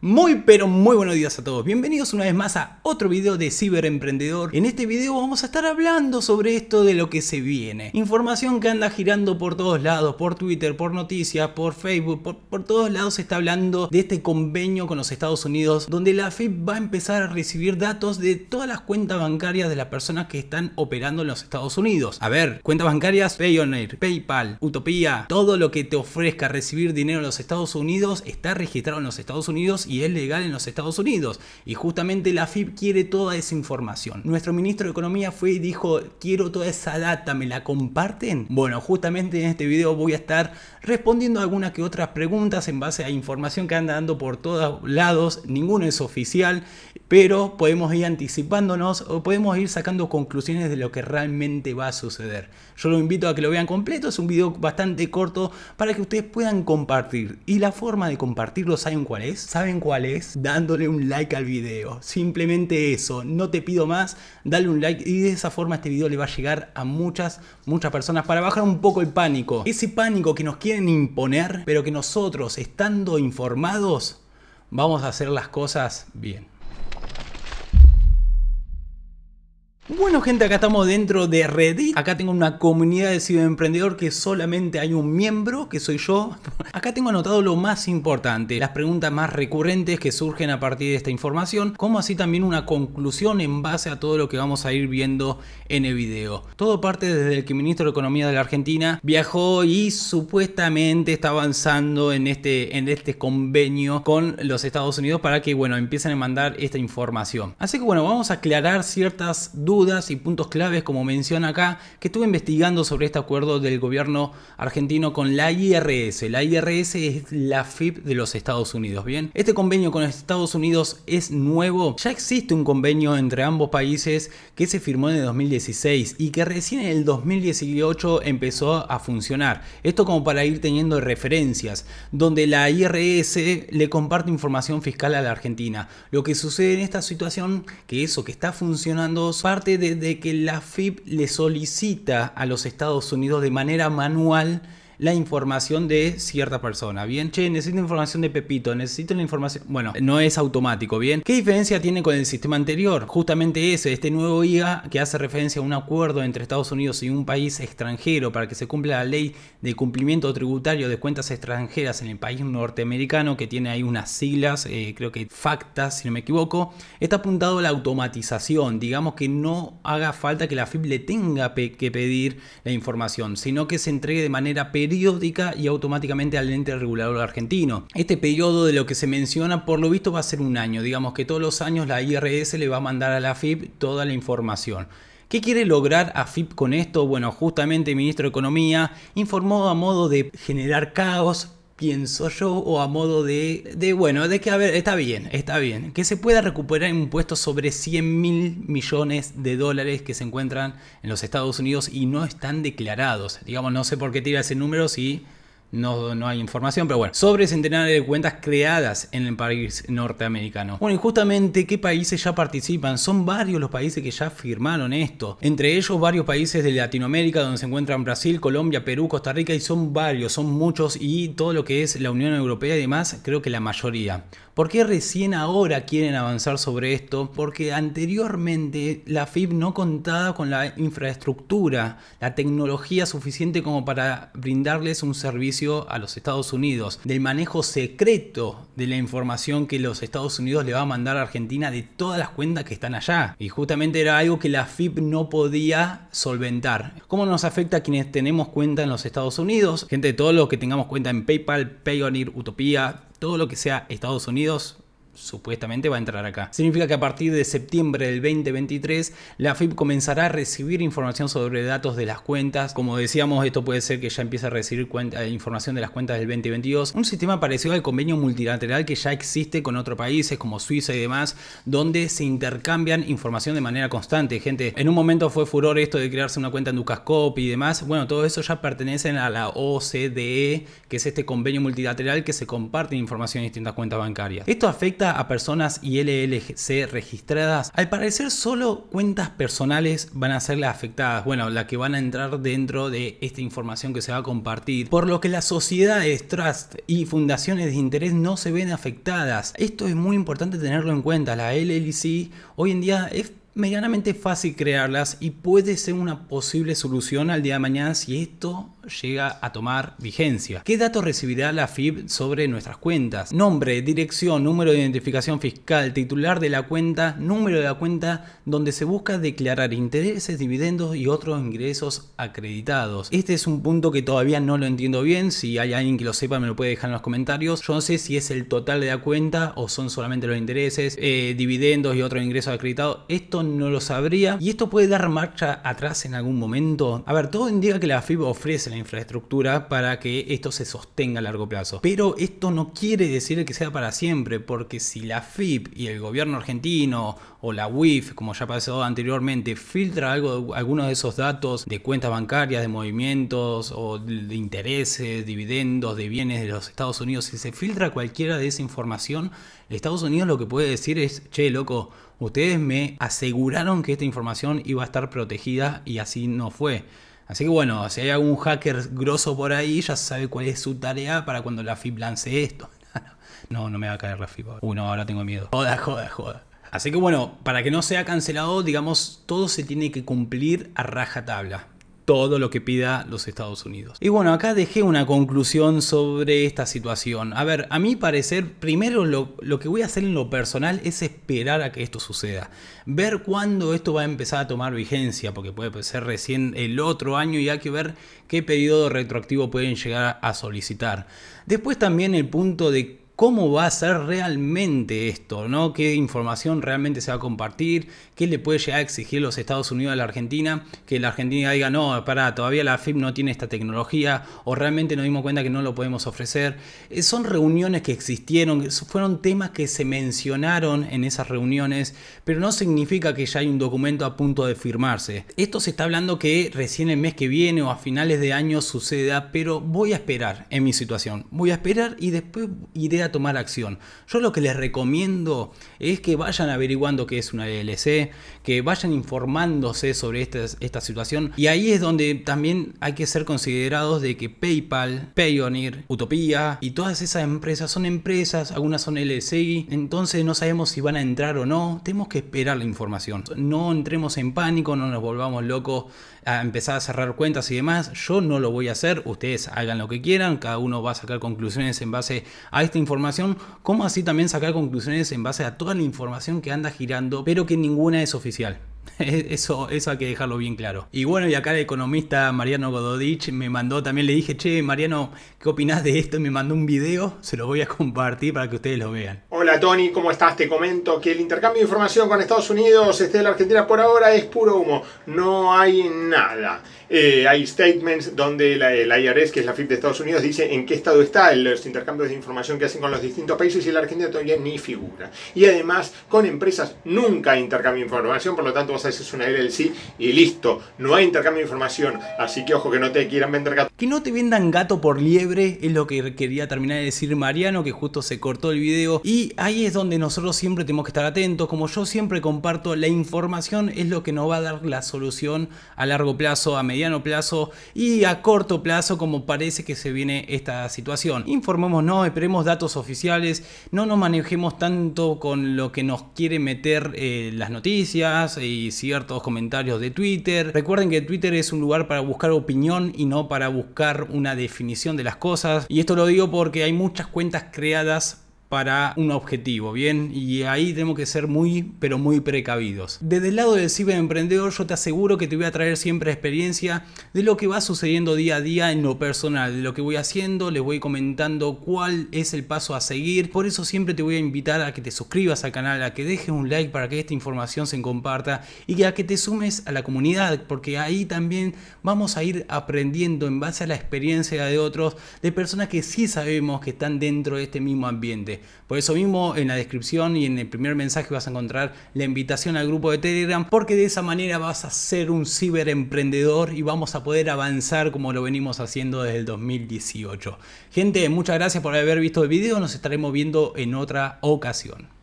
Muy pero muy buenos días a todos, bienvenidos una vez más a otro video de Ciberemprendedor. En este video vamos a estar hablando sobre esto de lo que se viene. Información que anda girando por todos lados, por Twitter, por noticias, por Facebook, por, todos lados se está hablando de este convenio con los Estados Unidos donde la FIP va a empezar a recibir datos de todas las cuentas bancarias de las personas que están operando en los Estados Unidos. A ver, cuentas bancarias, Payoneer, PayPal, Utopía, todo lo que te ofrezca recibir dinero en los Estados Unidos está registrado en los Estados Unidos y es legal en los Estados Unidos. Y justamente la FIP quiere toda esa información. Nuestro ministro de Economía fue y dijo, quiero toda esa data, ¿me la comparten? Bueno, justamente en este video voy a estar respondiendo algunas que otras preguntas en base a información que anda dando por todos lados. Ninguno es oficial, pero podemos ir anticipándonos o podemos ir sacando conclusiones de lo que realmente va a suceder. Yo lo invito a que lo vean completo, es un video bastante corto para que ustedes puedan compartir. Y la forma de compartirlo, ¿saben cuál es? ¿Saben cuál es, dándole un like al video. Simplemente eso, no te pido más, dale un like y de esa forma este video le va a llegar a muchas, muchas personas para bajar un poco el pánico. Ese pánico que nos quieren imponer, pero que nosotros, estando informados, vamos a hacer las cosas bien. Bueno gente, acá estamos dentro de Reddit. Acá tengo una comunidad de ciberemprendedor que solamente hay un miembro, que soy yo. Acá tengo anotado lo más importante, las preguntas más recurrentes que surgen a partir de esta información, como así también una conclusión en base a todo lo que vamos a ir viendo en el video. Todo parte desde el que el ministro de Economía de la Argentina viajó y supuestamente está avanzando en este, en este convenio con los Estados Unidos para que, bueno, empiecen a mandar esta información. Así que, bueno, vamos a aclarar ciertas dudas y puntos claves, como menciona acá, que estuve investigando sobre este acuerdo del gobierno argentino con la IRS. La IRS es la FIP de los Estados Unidos, ¿bien? Este convenio con Estados Unidos es nuevo. Ya existe un convenio entre ambos países que se firmó en el 2016 y que recién en el 2018 empezó a funcionar. Esto como para ir teniendo referencias, donde la IRS le comparte información fiscal a la Argentina. Lo que sucede en esta situación, que eso que está funcionando parte de, que la FIP le solicita a los Estados Unidos de manera manual la información de cierta persona, ¿bien? Che, necesito información de Pepito, necesito la información... Bueno, no es automático, ¿bien? ¿Qué diferencia tiene con el sistema anterior? Justamente ese, este nuevo IGA que hace referencia a un acuerdo entre Estados Unidos y un país extranjero para que se cumpla la ley de cumplimiento tributario de cuentas extranjeras en el país norteamericano, que tiene ahí unas siglas, eh, creo que FACTA, si no me equivoco, está apuntado a la automatización, digamos que no haga falta que la FIP le tenga que pedir la información, sino que se entregue de manera periódica periódica y automáticamente al ente regulador argentino. Este periodo de lo que se menciona por lo visto va a ser un año, digamos que todos los años la IRS le va a mandar a la FIP toda la información. ¿Qué quiere lograr AFIP con esto? Bueno, justamente el ministro de Economía informó a modo de generar caos, pienso yo, o a modo de, de, bueno, de que, a ver, está bien, está bien, que se pueda recuperar impuestos sobre 100 mil millones de dólares que se encuentran en los Estados Unidos y no están declarados. Digamos, no sé por qué tira ese número si no, no hay información, pero bueno, sobre centenares de cuentas creadas en el país norteamericano. Bueno, y justamente qué países ya participan, son varios los países que ya firmaron esto, entre ellos varios países de Latinoamérica donde se encuentran Brasil, Colombia, Perú, Costa Rica y son varios, son muchos y todo lo que es la Unión Europea y demás, creo que la mayoría. ¿Por qué recién ahora quieren avanzar sobre esto? Porque anteriormente la FIB no contaba con la infraestructura, la tecnología suficiente como para brindarles un servicio a los Estados Unidos, del manejo secreto de la información que los Estados Unidos le va a mandar a Argentina de todas las cuentas que están allá. Y justamente era algo que la FIB no podía solventar. ¿Cómo nos afecta a quienes tenemos cuenta en los Estados Unidos? Gente, todos los que tengamos cuenta en PayPal, Payoneer, Utopía, todo lo que sea Estados Unidos supuestamente va a entrar acá. Significa que a partir de septiembre del 2023 la FIP comenzará a recibir información sobre datos de las cuentas. Como decíamos, esto puede ser que ya empiece a recibir eh, información de las cuentas del 2022. Un sistema parecido al convenio multilateral que ya existe con otros países como Suiza y demás, donde se intercambian información de manera constante. Gente, en un momento fue furor esto de crearse una cuenta en Ducascope y demás. Bueno, todo eso ya pertenecen a la OCDE, que es este convenio multilateral que se comparte información en distintas cuentas bancarias. Esto afecta a personas y LLC registradas, al parecer solo cuentas personales van a ser las afectadas, bueno, las que van a entrar dentro de esta información que se va a compartir, por lo que las sociedades, trust y fundaciones de interés no se ven afectadas. Esto es muy importante tenerlo en cuenta, la LLC hoy en día es medianamente fácil crearlas y puede ser una posible solución al día de mañana si esto llega a tomar vigencia. ¿Qué datos recibirá la FIB sobre nuestras cuentas? Nombre, dirección, número de identificación fiscal, titular de la cuenta, número de la cuenta donde se busca declarar intereses, dividendos y otros ingresos acreditados. Este es un punto que todavía no lo entiendo bien, si hay alguien que lo sepa me lo puede dejar en los comentarios. Yo no sé si es el total de la cuenta o son solamente los intereses, eh, dividendos y otros ingresos acreditados. Esto no lo sabría y esto puede dar marcha atrás en algún momento. A ver, todo indica que la FIB ofrece la infraestructura para que esto se sostenga a largo plazo. Pero esto no quiere decir que sea para siempre, porque si la FIP y el gobierno argentino o la WIF, como ya pasó anteriormente, filtra algo, algunos de esos datos de cuentas bancarias, de movimientos o de intereses, dividendos, de bienes de los Estados Unidos, si se filtra cualquiera de esa información, Estados Unidos lo que puede decir es, che, loco, ustedes me aseguraron que esta información iba a estar protegida y así no fue. Así que bueno, si hay algún hacker grosso por ahí, ya sabe cuál es su tarea para cuando la FIP lance esto. no, no me va a caer la FIP. Uy, no, ahora tengo miedo. Joda, joda, joda. Así que bueno, para que no sea cancelado, digamos, todo se tiene que cumplir a rajatabla todo lo que pida los Estados Unidos. Y bueno, acá dejé una conclusión sobre esta situación. A ver, a mi parecer, primero lo, que voy a hacer en lo personal es esperar a que esto suceda. Ver cuándo esto va a empezar a tomar vigencia, porque puede ser recién el otro año y hay que ver qué periodo retroactivo pueden llegar a solicitar. Después también el punto de cómo va a ser realmente esto, ¿no? ¿Qué información realmente se va a compartir? ¿Qué le puede llegar a exigir los Estados Unidos a la Argentina? Que la Argentina diga, no, para, todavía la FIP no tiene esta tecnología o realmente nos dimos cuenta que no lo podemos ofrecer. Eh, son reuniones que existieron, fueron temas que se mencionaron en esas reuniones, pero no significa que ya hay un documento a punto de firmarse. Esto se está hablando que recién el mes que viene o a finales de año suceda, pero voy a esperar en mi situación. Voy a esperar y después iré a tomar acción. Yo lo que les recomiendo es que vayan averiguando qué es una LLC, que vayan informándose sobre esta, esta situación y ahí es donde también hay que ser considerados de que PayPal, Payoneer, Utopía y todas esas empresas son empresas, algunas son LLC, entonces no sabemos si van a entrar o no, tenemos que esperar la información. No entremos en pánico, no nos volvamos locos a empezar a cerrar cuentas y demás. Yo no lo voy a hacer, ustedes hagan lo que quieran, cada uno va a sacar conclusiones en base a esta información, como así también sacar conclusiones en base a toda la información que anda girando, pero que ninguna es oficial. Eso, eso hay que dejarlo bien claro. Y bueno, y acá el economista Mariano Gododich me mandó también, le dije, che, Mariano, ¿qué opinás de esto? Y me mandó un video, se lo voy a compartir para que ustedes lo vean. Hola Tony, ¿cómo estás? Te comento que el intercambio de información con Estados Unidos, este de la Argentina por ahora, es puro humo. No hay nada. Eh, hay statements donde la, IRS, que es la FIP de Estados Unidos, dice en qué estado está los intercambios de información que hacen con los distintos países y la Argentina todavía ni figura. Y además, con empresas nunca hay intercambio de información, por lo tanto vos haces una LLC y listo, no hay intercambio de información. Así que ojo que no te quieran vender gato. Que no te vendan gato por liebre, es lo que quería terminar de decir Mariano, que justo se cortó el video. Y ahí es donde nosotros siempre tenemos que estar atentos. Como yo siempre comparto, la información es lo que nos va a dar la solución a largo plazo, a mediano plazo y a corto plazo, como parece que se viene esta situación. Informémonos, esperemos datos oficiales, no nos manejemos tanto con lo que nos quiere meter eh, las noticias y ciertos comentarios de Twitter. Recuerden que Twitter es un lugar para buscar opinión y no para buscar una definición de las cosas. Y esto lo digo porque hay muchas cuentas creadas para un objetivo, ¿bien? Y ahí tenemos que ser muy, pero muy precavidos. Desde el lado del ciberemprendedor yo te aseguro que te voy a traer siempre experiencia de lo que va sucediendo día a día en lo personal, de lo que voy haciendo, les voy comentando cuál es el paso a seguir. Por eso siempre te voy a invitar a que te suscribas al canal, a que dejes un like para que esta información se comparta y a que te sumes a la comunidad, porque ahí también vamos a ir aprendiendo en base a la experiencia de otros, de personas que sí sabemos que están dentro de este mismo ambiente. Por eso mismo en la descripción y en el primer mensaje vas a encontrar la invitación al grupo de Telegram porque de esa manera vas a ser un ciberemprendedor y vamos a poder avanzar como lo venimos haciendo desde el 2018. Gente, muchas gracias por haber visto el video, nos estaremos viendo en otra ocasión.